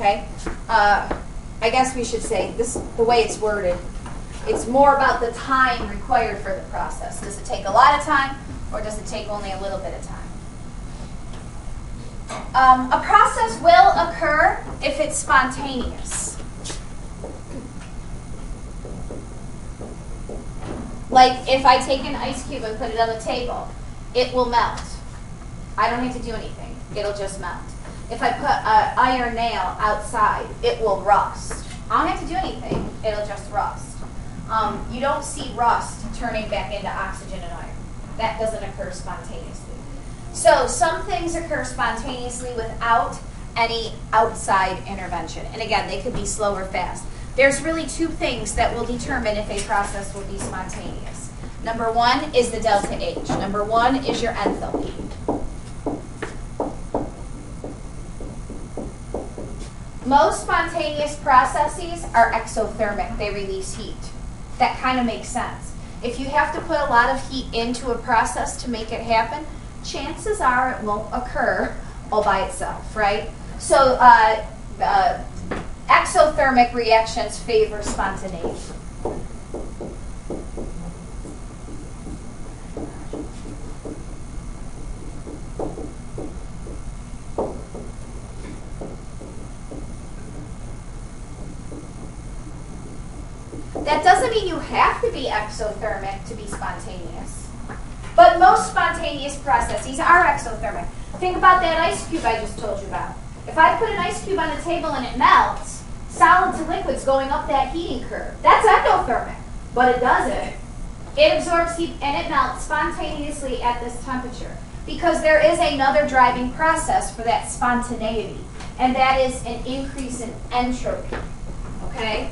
Okay? Uh, I guess we should say this the way it's worded. It's more about the time required for the process. Does it take a lot of time or does it take only a little bit of time? Um, a process will occur if it's spontaneous. Like if I take an ice cube and put it on the table, it will melt. I don't need to do anything. It'll just melt. If I put an iron nail outside, it will rust. I don't have to do anything. It'll just rust. Um, you don't see rust turning back into oxygen and iron. That doesn't occur spontaneously. So some things occur spontaneously without any outside intervention. And again, they could be slow or fast. There's really two things that will determine if a process will be spontaneous. Number one is the delta H. Number one is your enthalpy. Most spontaneous processes are exothermic. They release heat. That kind of makes sense. If you have to put a lot of heat into a process to make it happen, chances are it won't occur all by itself, right? So uh, uh, exothermic reactions favor spontaneity. That doesn't mean you have to be exothermic to be spontaneous. But most spontaneous processes are exothermic. Think about that ice cube I just told you about. If I put an ice cube on the table and it melts, solid to liquid's going up that heating curve. That's endothermic, but it doesn't. It absorbs heat and it melts spontaneously at this temperature because there is another driving process for that spontaneity, and that is an increase in entropy. Okay?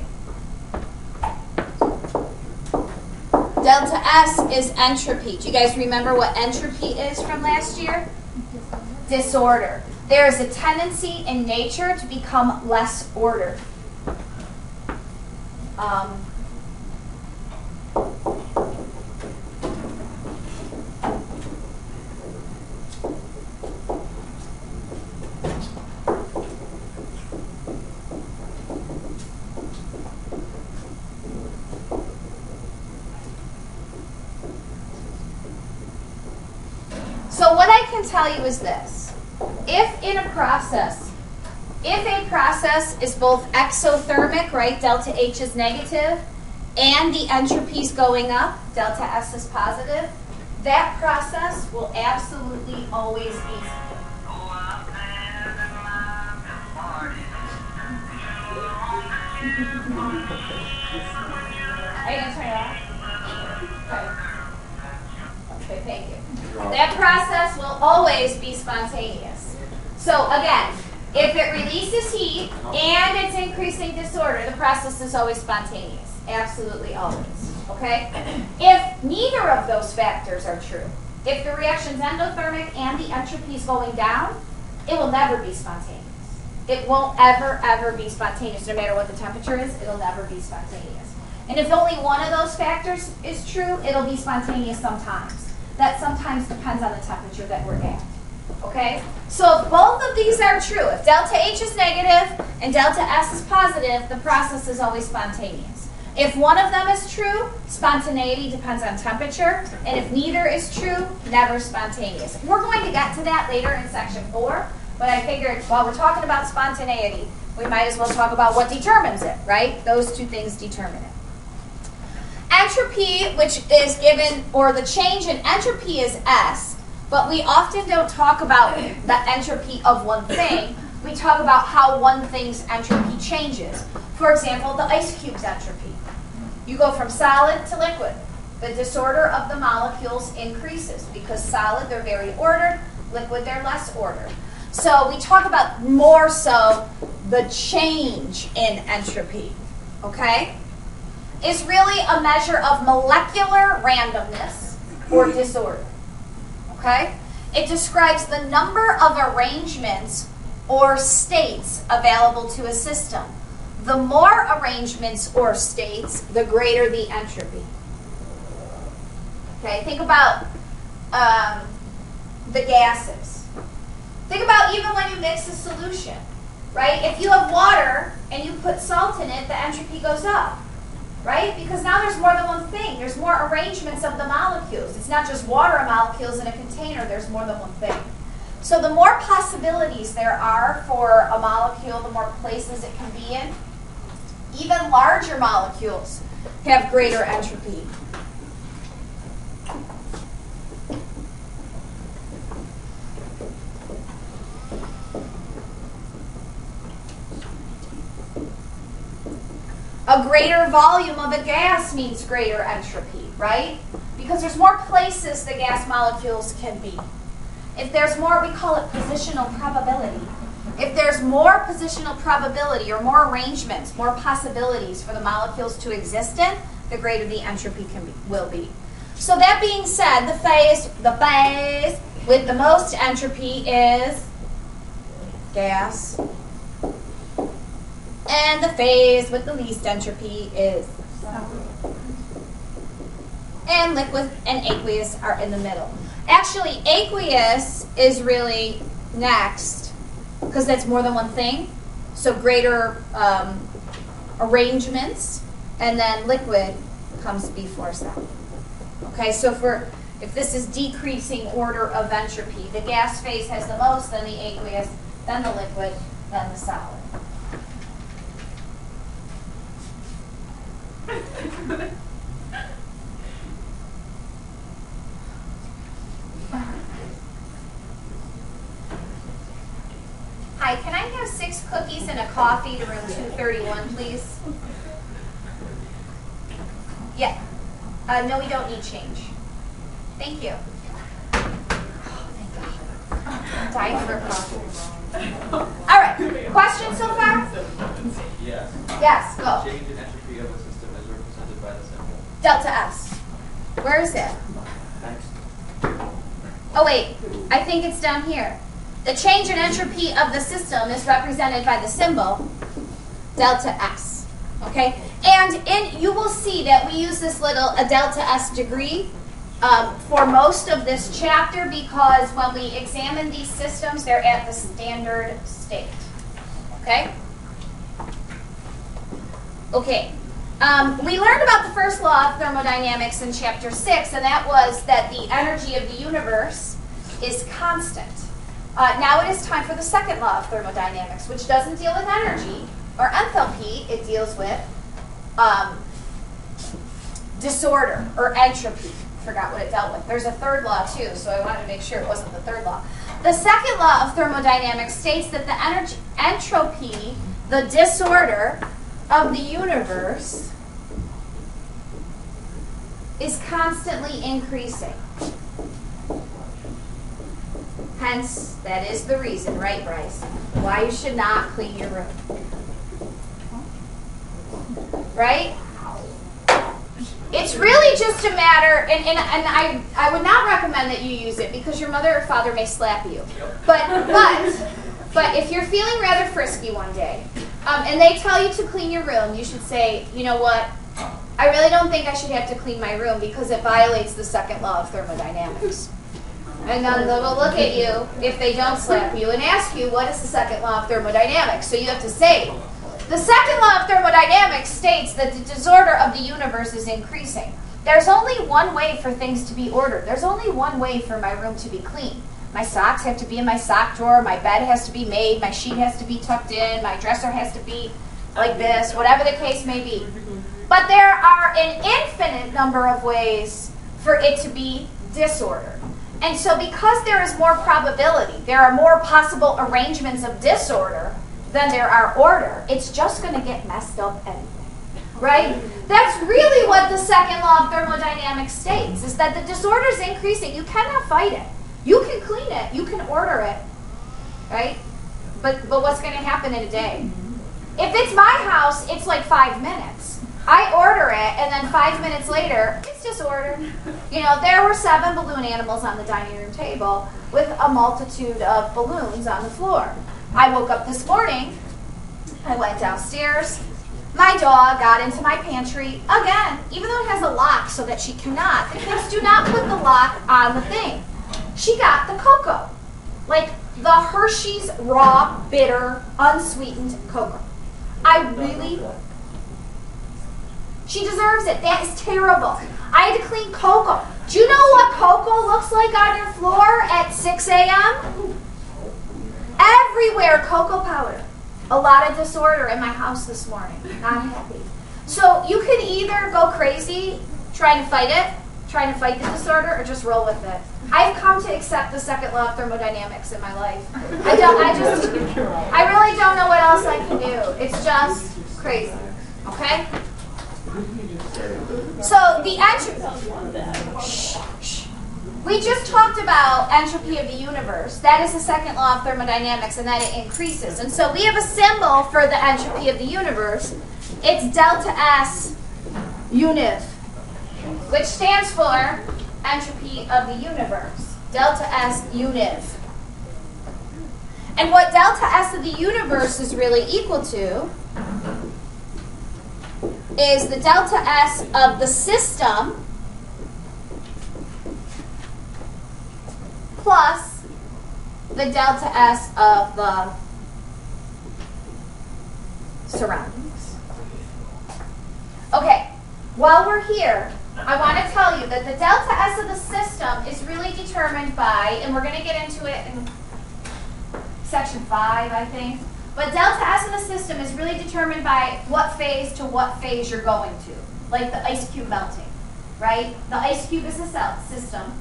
Delta S is entropy. Do you guys remember what entropy is from last year? Disorder. There is a tendency in nature to become less ordered. Um, So what I can tell you is this. If in a process, if a process is both exothermic, right, delta H is negative, and the entropy is going up, delta S is positive, that process will absolutely always be Are you going to turn it off? Okay. Okay, thank you. That process will always be spontaneous. So again, if it releases heat and it's increasing disorder, the process is always spontaneous. Absolutely always. Okay? If neither of those factors are true, if the reaction's endothermic and the entropy is going down, it will never be spontaneous. It won't ever, ever be spontaneous. No matter what the temperature is, it'll never be spontaneous. And if only one of those factors is true, it'll be spontaneous sometimes. That sometimes depends on the temperature that we're at. Okay? So if both of these are true, if delta H is negative and delta S is positive, the process is always spontaneous. If one of them is true, spontaneity depends on temperature, and if neither is true, never spontaneous. We're going to get to that later in section four, but I figured while we're talking about spontaneity, we might as well talk about what determines it, right? Those two things determine it. Entropy, which is given, or the change in entropy is S, but we often don't talk about the entropy of one thing. We talk about how one thing's entropy changes. For example, the ice cube's entropy. You go from solid to liquid. The disorder of the molecules increases because solid, they're very ordered, liquid, they're less ordered. So we talk about more so the change in entropy, okay? Is really a measure of molecular randomness or disorder, okay? It describes the number of arrangements or states available to a system. The more arrangements or states, the greater the entropy. Okay, think about um, the gases. Think about even when you mix a solution. right? If you have water and you put salt in it, the entropy goes up, right? Because now there's more than one thing. There's more arrangements of the molecules. It's not just water molecules in a container, there's more than one thing. So the more possibilities there are for a molecule, the more places it can be in. Even larger molecules have greater entropy. A greater volume of a gas means greater entropy, right? Because there's more places the gas molecules can be. If there's more, we call it positional probability. If there's more positional probability or more arrangements, more possibilities for the molecules to exist in, the greater the entropy can be, will be. So that being said, the phase, the phase with the most entropy is gas and the phase with the least entropy is solid. and liquid and aqueous are in the middle. Actually, aqueous is really next because that's more than one thing. So greater um, arrangements, and then liquid comes before that. Okay, so for if this is decreasing order of entropy, the gas phase has the most, then the aqueous, then the liquid, then the solid. Hi, can I have six cookies and a coffee to room 231, please? Yeah. Uh, no, we don't need change. Thank you. Oh, thank God. I'm dying for coffee. All right. Questions so far? Yes. Yes, go. Change in entropy of a system is represented by the symbol. Delta S. Where is it? Next. Oh, wait. I think it's down here. The change in entropy of the system is represented by the symbol delta S. Okay? And in you will see that we use this little a delta S degree um, for most of this chapter because when we examine these systems, they're at the standard state. Okay? Okay. Um, we learned about the first law of thermodynamics in chapter 6, and that was that the energy of the universe is constant. Uh, now it is time for the second law of thermodynamics, which doesn't deal with energy or enthalpy, it deals with um, disorder or entropy. Forgot what it dealt with. There's a third law too, so I wanted to make sure it wasn't the third law. The second law of thermodynamics states that the energy, entropy, the disorder of the universe, is constantly increasing. Hence, that is the reason, right, Bryce, why you should not clean your room. Right? It's really just a matter, and, and, and I, I would not recommend that you use it because your mother or father may slap you. But, but, but if you're feeling rather frisky one day, um, and they tell you to clean your room, you should say, you know what, I really don't think I should have to clean my room because it violates the second law of thermodynamics. And then they will look at you if they don't slap you and ask you, what is the second law of thermodynamics? So you have to say, the second law of thermodynamics states that the disorder of the universe is increasing. There's only one way for things to be ordered. There's only one way for my room to be clean. My socks have to be in my sock drawer, my bed has to be made, my sheet has to be tucked in, my dresser has to be like this, whatever the case may be. But there are an infinite number of ways for it to be disordered. And so because there is more probability, there are more possible arrangements of disorder than there are order, it's just going to get messed up anyway. Right? That's really what the second law of thermodynamics states, is that the disorder is increasing. You cannot fight it. You can clean it. You can order it. Right? But, but what's going to happen in a day? If it's my house, it's like five minutes. I order it, and then five minutes later, it's just ordered. You know, there were seven balloon animals on the dining room table with a multitude of balloons on the floor. I woke up this morning, I went downstairs, my dog got into my pantry again, even though it has a lock so that she cannot. The kids do not put the lock on the thing. She got the cocoa. Like, the Hershey's raw, bitter, unsweetened cocoa. I really. She deserves it. That is terrible. I had to clean cocoa. Do you know what cocoa looks like on your floor at 6 a.m.? Everywhere, cocoa powder. A lot of disorder in my house this morning. Not happy. So you can either go crazy trying to fight it, trying to fight the disorder, or just roll with it. I've come to accept the second law of thermodynamics in my life. I don't. I just. I really don't know what else I can do. It's just crazy. Okay. So the entropy. We just talked about entropy of the universe. That is the second law of thermodynamics, and that it increases. And so we have a symbol for the entropy of the universe. It's delta S univ, which stands for entropy of the universe. Delta S univ. And what delta S of the universe is really equal to is the delta S of the system plus the delta S of the surroundings. Okay, while we're here, I want to tell you that the delta S of the system is really determined by, and we're going to get into it in section 5, I think, but delta S of the system is really determined by what phase to what phase you're going to, like the ice cube melting, right? The ice cube is a cell system.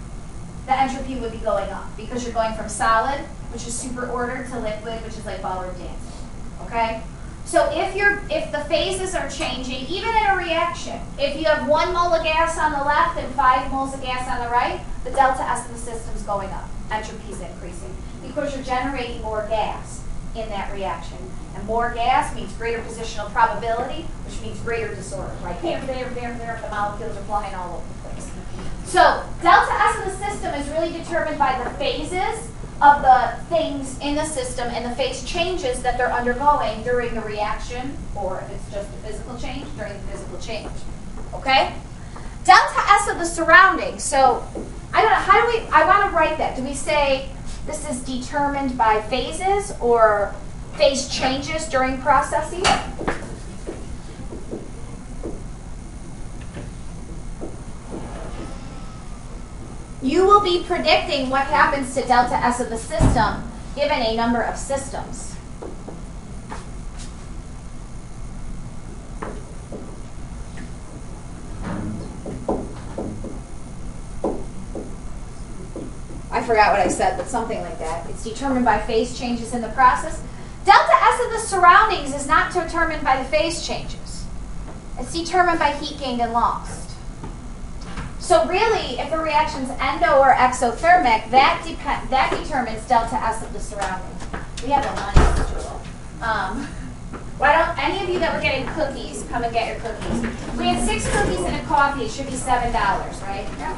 The entropy would be going up because you're going from solid, which is super ordered, to liquid, which is like ballroom dancing, okay? So if you're if the phases are changing, even in a reaction, if you have one mole of gas on the left and five moles of gas on the right, the delta S of the system is going up. Entropy is increasing because you're generating more gas in that reaction. And more gas means greater positional probability, which means greater disorder, right? There, there, there, there, the molecules are flying all over the place. So delta S of the system is really determined by the phases of the things in the system and the phase changes that they're undergoing during the reaction, or if it's just a physical change, during the physical change. Okay? Delta S of the surroundings. So I don't know, how do we, I want to write that. Do we say this is determined by phases or phase changes during processes? You will be predicting what happens to delta S of the system given a number of systems. I forgot what I said, but something like that. It's determined by phase changes in the process. Delta S of the surroundings is not determined by the phase changes. It's determined by heat gained and lost. So really, if a reaction's endo or exothermic, that depend that determines delta S of the surroundings. We have a lunch schedule. Um, why don't any of you that were getting cookies come and get your cookies? We had six cookies and a coffee. It should be seven dollars, right? Yeah.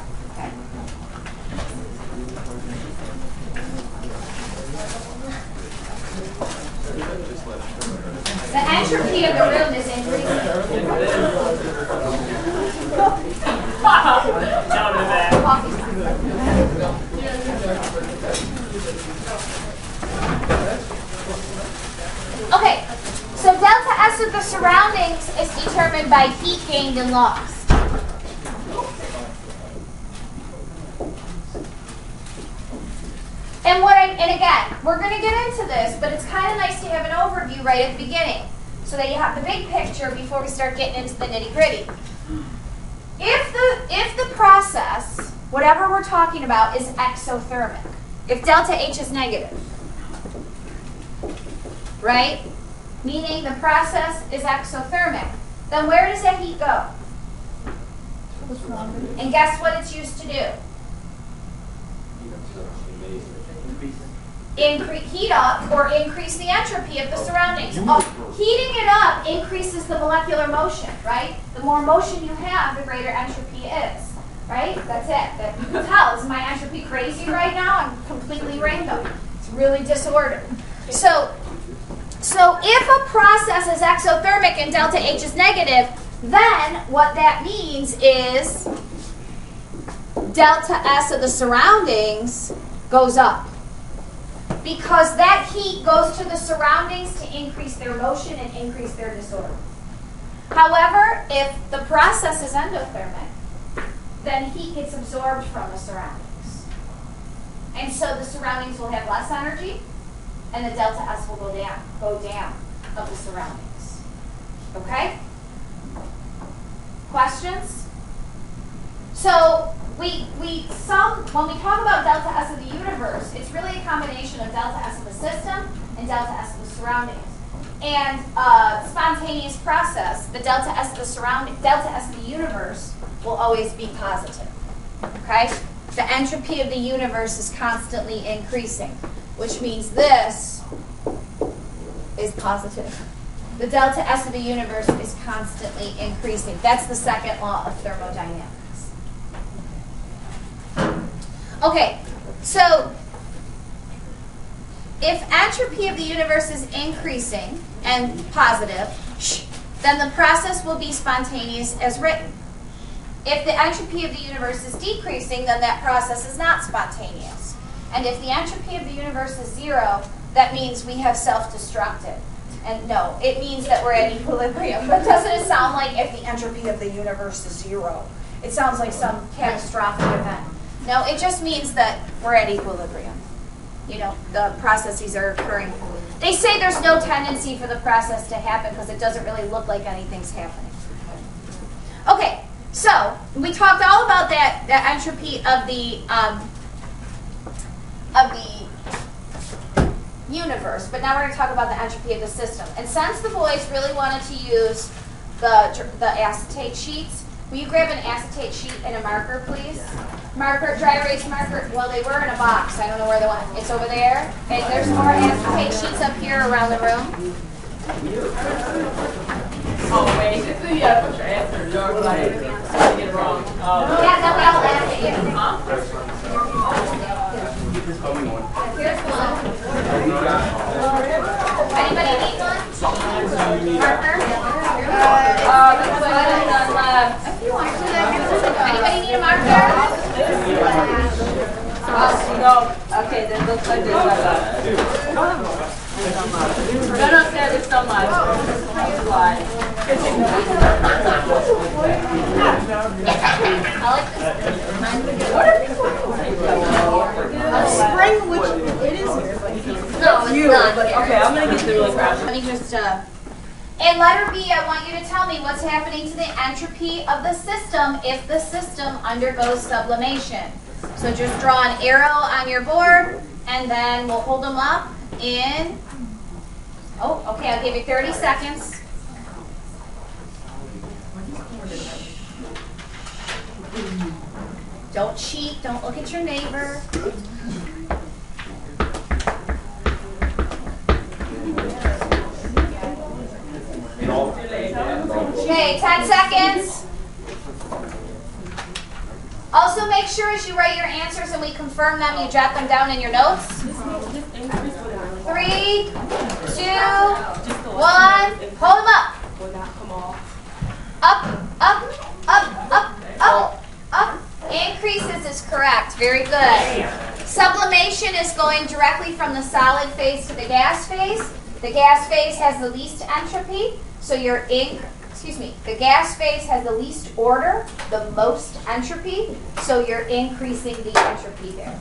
The entropy of the room is increasing. Okay, so delta S of the surroundings is determined by heat gained and lost. And what I, and again, we're going to get into this, but it's kind of nice to have an overview right at the beginning so that you have the big picture before we start getting into the nitty gritty. If the, if the process, whatever we're talking about, is exothermic, if delta H is negative, right? Meaning the process is exothermic, then where does that heat go? And guess what it's used to do? Increase, heat up or increase the entropy of the surroundings. Oh, heating it up increases the molecular motion, right? The more motion you have, the greater entropy is, right? That's it. That you can tell. Is my entropy crazy right now? I'm completely random. It's really disordered. So, so if a process is exothermic and delta H is negative, then what that means is delta S of the surroundings goes up. Because that heat goes to the surroundings to increase their motion and increase their disorder. However, if the process is endothermic, then heat gets absorbed from the surroundings. And so the surroundings will have less energy, and the delta S will go down, go down of the surroundings. Okay? Questions? So we we some when we talk about delta S of the universe, it's really a combination of delta S of the system and delta S of the surroundings. And uh, spontaneous process, the delta S of the surrounding delta S of the universe will always be positive. Okay? The entropy of the universe is constantly increasing, which means this is positive. The delta S of the universe is constantly increasing. That's the second law of thermodynamics. Okay, so if entropy of the universe is increasing and positive, then the process will be spontaneous as written. If the entropy of the universe is decreasing, then that process is not spontaneous. And if the entropy of the universe is zero, that means we have self-destructed. And no, it means that we're at equilibrium. But doesn't it sound like if the entropy of the universe is zero? It sounds like some catastrophic event. No, it just means that we're at equilibrium. You know, the processes are occurring. They say there's no tendency for the process to happen because it doesn't really look like anything's happening. Okay, so we talked all about that, that entropy of the um, of the universe, but now we're going to talk about the entropy of the system. And since the boys really wanted to use the the acetate sheets, will you grab an acetate sheet and a marker, please? Marker, dry erase marker. Well, they were in a box. I don't know where they went. It's over there. And there's more acetate sheets up here around the room. Oh, wait. Yeah, put your answer. You're like, I get it wrong. Oh. Yeah, then we all laugh at you. Huh? Here's one. Anybody need one? Marker? Uh, this one is on left. Anybody need a marker? Oh, no. Okay, then looks like this one left. No, no, Sarah, there's so much. That's why. Spring, which it is here, but No, it's not. Okay, I'm gonna get the really crap. Let me just, uh, in letter B, I want you to tell me what's happening to the entropy of the system if the system undergoes sublimation. So just draw an arrow on your board, and then we'll hold them up in, oh, okay, I'll give you 30 seconds. Don't cheat, don't look at your neighbor. Okay, 10 seconds. Also, make sure as you write your answers and we confirm them, you jot them down in your notes. Three, two, one. Hold them up. Up, up, up, up, up, up. Increases is correct. Very good. Sublimation is going directly from the solid phase to the gas phase. The gas phase has the least entropy, so you're in. Excuse me. The gas phase has the least order, the most entropy, so you're increasing the entropy there.